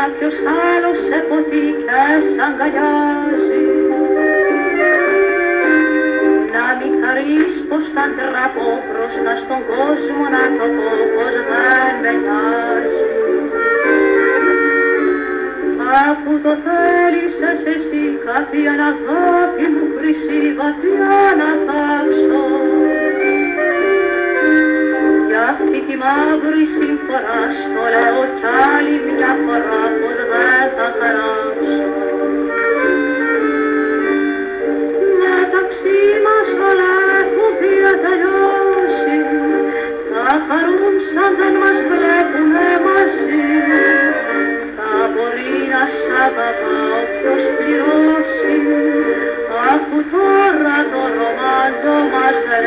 κάποιος άλλος σε ποθεί και σ' αγκαλιάζει. Να μην χαρείς πως θα ντραπώ μπροστά στον κόσμο να το πω πως δεν με νοιάζει Αφού το θέλησες εσύ κάτι αγάπη μου χρυσή βαθιά τη μαύρη συμφορά στο λέω κι άλλη μια φορά πως δεν θα χαράξω Μεταξύ μας όλα έχουν πια τελειώσει θα χαρούν σαν δεν μας βλέπουνε μαζί μπορεί να σ' αγαπάω ποιος πληρώσει αφού τώρα το ρομάτζο μας δεν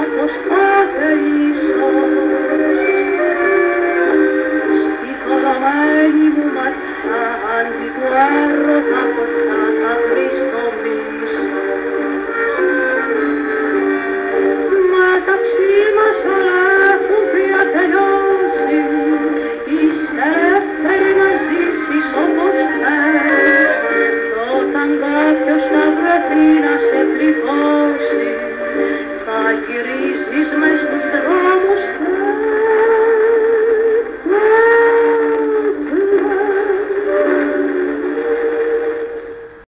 animo massa, antiquarro capo stata Cristo mio.